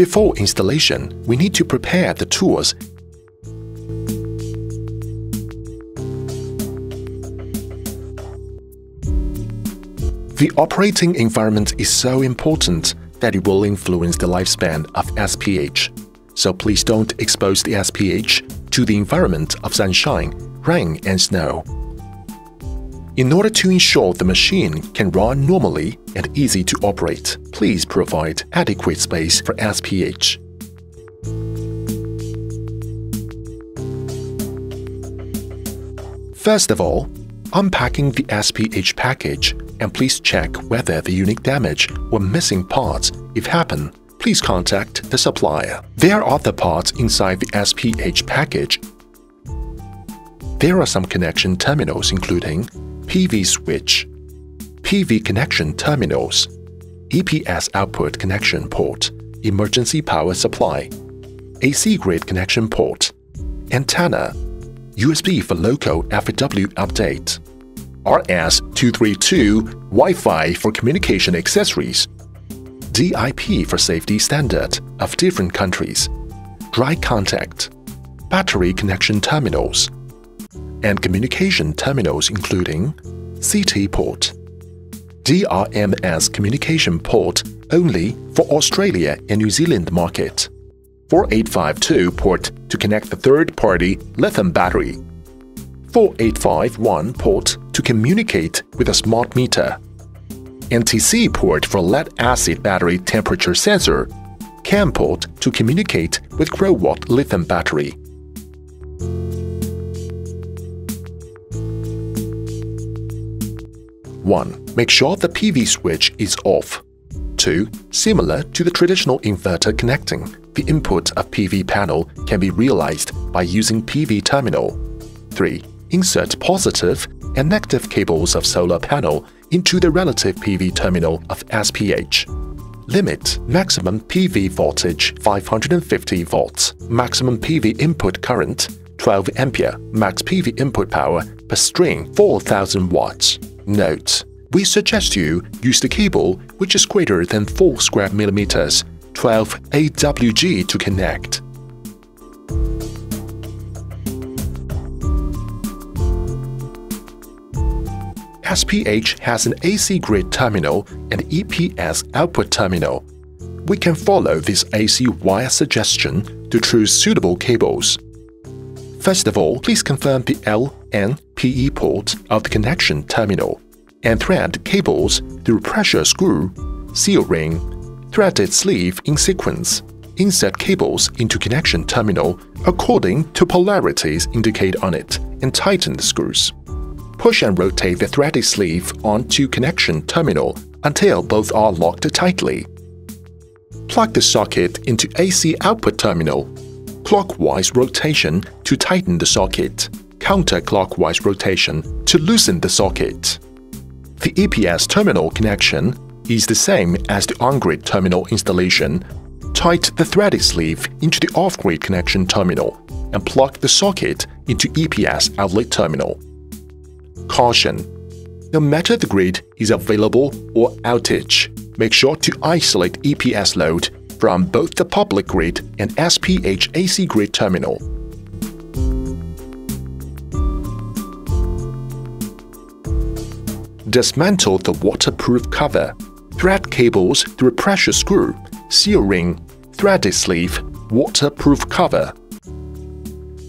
Before installation, we need to prepare the tools The operating environment is so important that it will influence the lifespan of SPH. So please don't expose the SPH to the environment of sunshine, rain and snow. In order to ensure the machine can run normally and easy to operate, please provide adequate space for SPH. First of all, unpacking the SPH package and please check whether the unique damage or missing parts, if happen, please contact the supplier. There are the parts inside the SPH package. There are some connection terminals including PV switch, PV connection terminals, EPS output connection port, emergency power supply, AC grid connection port, antenna, USB for local FAW update, RS-232 Wi-Fi for communication accessories, DIP for safety standard of different countries, dry contact, battery connection terminals, and communication terminals including CT port, DRMS communication port only for Australia and New Zealand market, 4852 port to connect the third-party lithium battery, 4851 port to communicate with a smart meter, NTC port for lead-acid battery temperature sensor, CAN port to communicate with Growatt lithium battery. One, make sure the PV switch is off. 2. Similar to the traditional inverter connecting, the input of PV panel can be realized by using PV terminal. 3 insert positive and negative cables of solar panel into the relative PV terminal of SPH. Limit maximum PV voltage 550 volts, maximum PV input current 12 ampere, max PV input power per string 4000 watts. Note: We suggest you use the cable which is greater than 4 square millimeters, 12 AWG to connect. SPH has an AC grid terminal and EPS output terminal. We can follow this AC wire suggestion to choose suitable cables. First of all, please confirm the L, N, PE port of the connection terminal and thread cables through pressure screw, seal ring, threaded sleeve in sequence. Insert cables into connection terminal according to polarities indicated on it and tighten the screws. Push and rotate the threaded sleeve onto connection terminal until both are locked tightly. Plug the socket into AC output terminal. Clockwise rotation to tighten the socket. Counterclockwise rotation to loosen the socket. The EPS terminal connection is the same as the on-grid terminal installation. Tight the threaded sleeve into the off-grid connection terminal and plug the socket into EPS outlet terminal. Caution! No matter the grid is available or outage, make sure to isolate EPS load from both the public grid and SPH AC grid terminal. Dismantle the waterproof cover. Thread cables through pressure screw, seal ring, threaded sleeve, waterproof cover.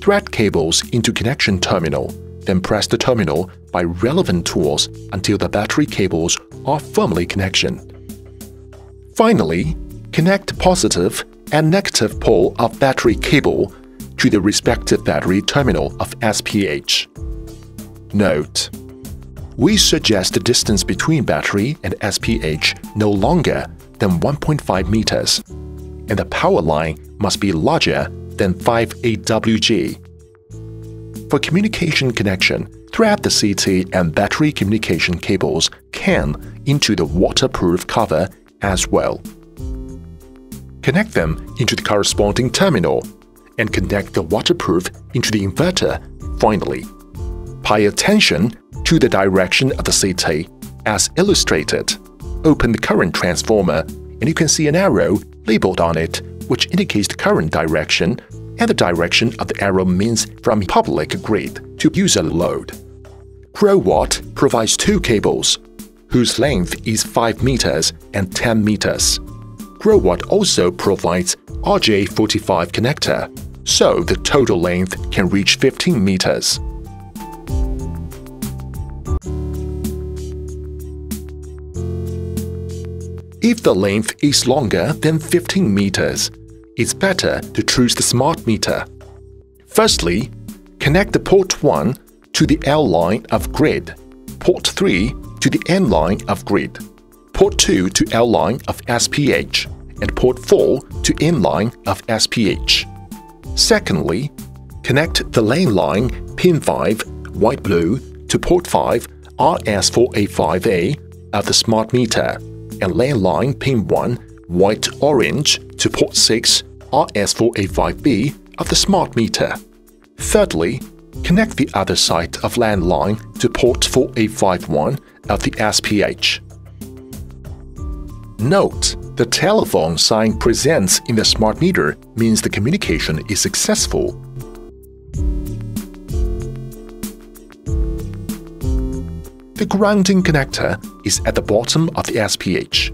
Thread cables into connection terminal then press the terminal by relevant tools until the battery cables are firmly connected. Finally, connect positive and negative pole of battery cable to the respective battery terminal of SPH. Note: We suggest the distance between battery and SPH no longer than 1.5 meters, and the power line must be larger than 5 AWG. For communication connection, thread the CT and battery communication cables CAN into the waterproof cover as well. Connect them into the corresponding terminal and connect the waterproof into the inverter finally. Pay attention to the direction of the CT as illustrated. Open the current transformer and you can see an arrow labeled on it which indicates the current direction, and the direction of the arrow means from public grid to user load. Growatt provides two cables, whose length is 5 meters and 10 meters. Growatt also provides RJ45 connector, so the total length can reach 15 meters. If the length is longer than 15 meters, it's better to choose the smart meter. Firstly, connect the port 1 to the L line of grid, port 3 to the N line of grid, port 2 to L line of SPH, and port 4 to N line of SPH. Secondly, connect the lane line pin 5 white blue to port 5 RS485A of the smart meter and lane line pin 1 white orange to port 6 RS485B of the smart meter. Thirdly, connect the other side of landline to port 4851 of the SPH. Note, the telephone sign presents in the smart meter means the communication is successful. The grounding connector is at the bottom of the SPH.